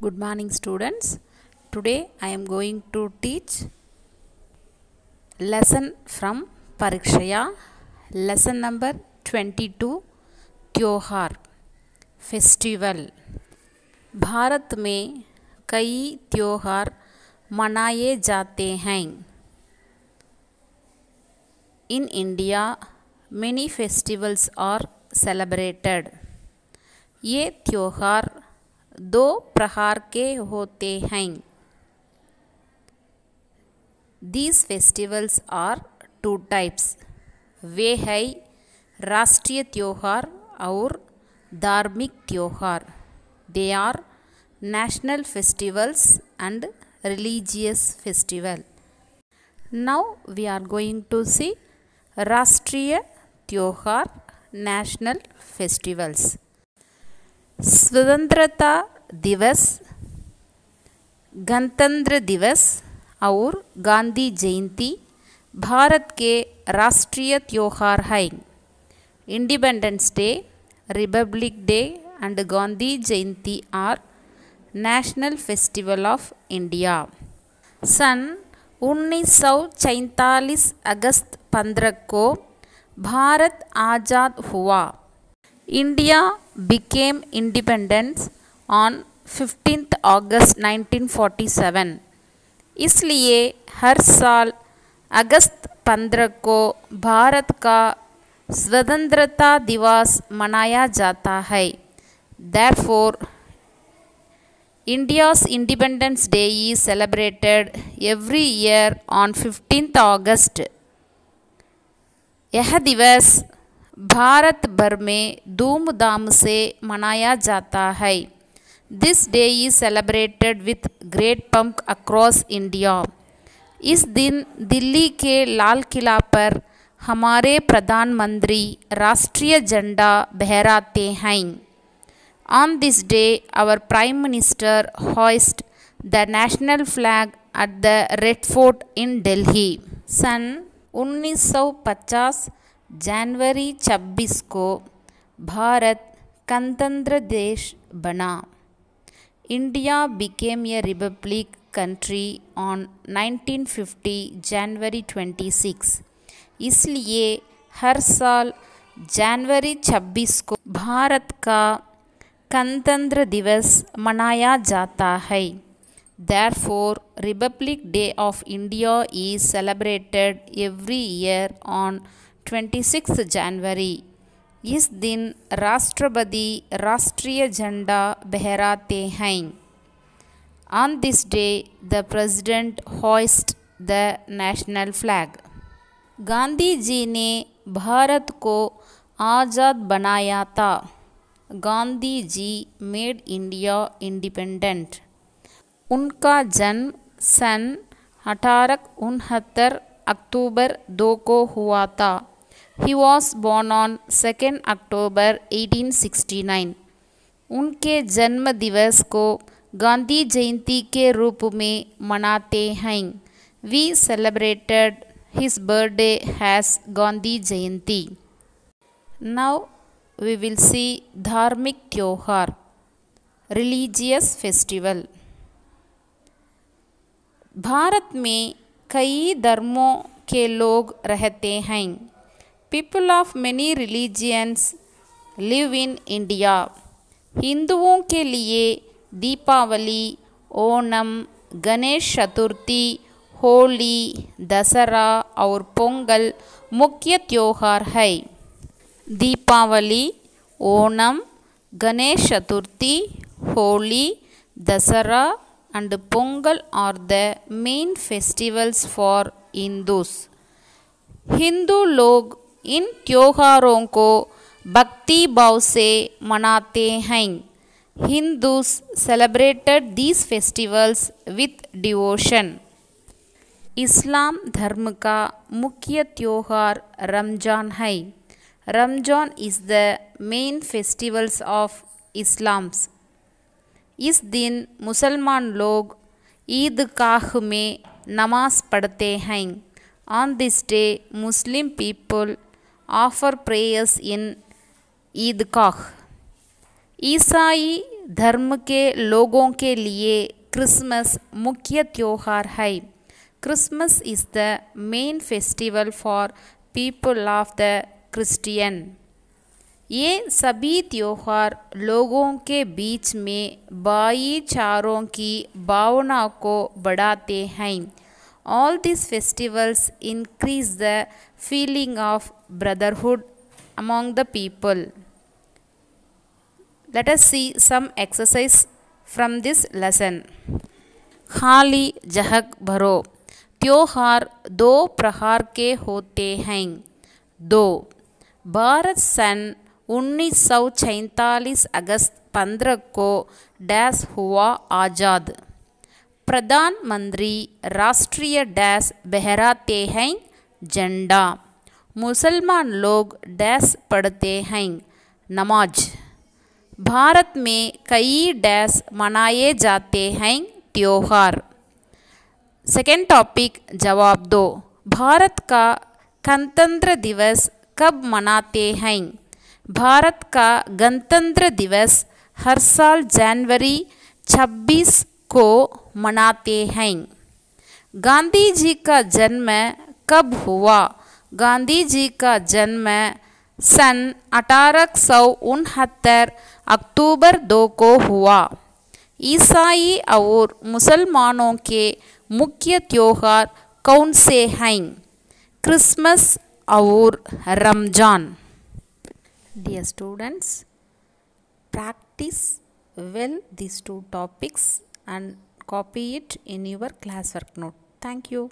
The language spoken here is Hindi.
Good morning, students. Today I am going to teach lesson from Parikshaya, lesson number 22 त्योहार फेस्टिवल भारत में कई त्योहार मनाए जाते हैं in India many festivals are celebrated ये त्योहार दो प्रकार के होते हैं। These festivals are two types वे है राष्ट्रीय त्योहार और धार्मिक त्योहार। They are national festivals and religious festival now we are going to see राष्ट्रीय त्योहार नेशनल फेस्टिवल्स स्वतंत्रता दिवस गणतंत्र दिवस और गांधी जयंती भारत के राष्ट्रीय त्योहार हैं independence day republic day and Gandhi Jayanti are national festival of India सन 1947 अगस्त 15 को भारत आज़ाद हुआ India became independent on 15th August 1947 इसलिए हर साल अगस्त 15 को भारत का स्वतंत्रता दिवस मनाया जाता है therefore India's Independence Day is celebrated every year on 15th August. यह दिवस भारत भर में धूमधाम से मनाया जाता है। This day is celebrated with great pump across India इस दिन दिल्ली के लाल किला पर हमारे प्रधानमंत्री राष्ट्रीय झंडा बहराते हैं। On this day, our Prime Minister hoisted the national flag at the Red Fort in Delhi. सन 1950 जनवरी 26 को भारत गणतंत्र देश बना India became a republic country on 1950 January 26 इसलिए हर साल जनवरी 26 को भारत का गणतंत्र दिवस मनाया जाता है for republic day of India is celebrated every year on twenty six January इस दिन राष्ट्रपति राष्ट्रीय झंडा बहराते हैं। On this day the president hoist the national flag Gandhi ji ने भारत को आज़ाद बनाया था। Gandhi ji made India independent उनका जन्म सन अठारह उनहत्तर अक्टूबर दो को हुआ था। He was born on second October 1869 उनके जन्म दिवस को गांधी जयंती के रूप में मनाते हैं। We celebrated his birthday has Gandhi Jayanti. Now we will see धार्मिक त्योहार रिलीजियस फेस्टिवल भारत में कई धर्मों के लोग रहते हैं। People of many religions live in India हिंदुओं के लिए दीपावली ओणम गणेश चतुर्थी होली दसरा और पोंगल मुख्य त्योहार है दीपावली ओणम गणेश चतुर्थी होली दसरा and Pongal are the main festivals for Hindus. Hindu लोग इन त्योहारों को भक्ति भाव से मनाते हैं। Hindus celebrated these festivals with devotion इस्लाम धर्म का मुख्य त्योहार रमज़ान है। Ramzan is the main festivals of Islams इस दिन मुसलमान लोग ईद काह में नमाज़ पढ़ते हैं। On this day Muslim people offer prayers in Eidgah ईसाई धर्म के लोगों के लिए क्रिसमस मुख्य त्योहार है। Christmas is the main festival for people of the Christian ये सभी त्योहार लोगों के बीच में भाईचारों की भावना को बढ़ाते हैं। All these festivals increase the feeling of brotherhood among the people let us see some exercise from this lesson खाली जहक भरो त्योहार दो प्रकार के होते हैं दो भारत सन उन्नीस सौ सैंतालीस अगस्त पंद्रह को डैश हुआ आज़ाद प्रधानमंत्री राष्ट्रीय डैश बहराते हैं झंडा। मुसलमान लोग डैश पढ़ते हैं नमाज़। भारत में कई डैश मनाए जाते हैं त्योहार। सेकेंड टॉपिक, जवाब दो। भारत का गणतंत्र दिवस कब मनाते हैं? भारत का गणतंत्र दिवस हर साल जनवरी 26 को मनाते हैं। गांधी जी का जन्म कब हुआ? गांधी जी का जन्म सन अठारह सौ उनहत्तर अक्टूबर दो को हुआ। ईसाई और मुसलमानों के मुख्य त्योहार कौन से हैं? क्रिसमस और Ramzan. Dear students practice well these two topics. And copy it in your classwork note. Thank you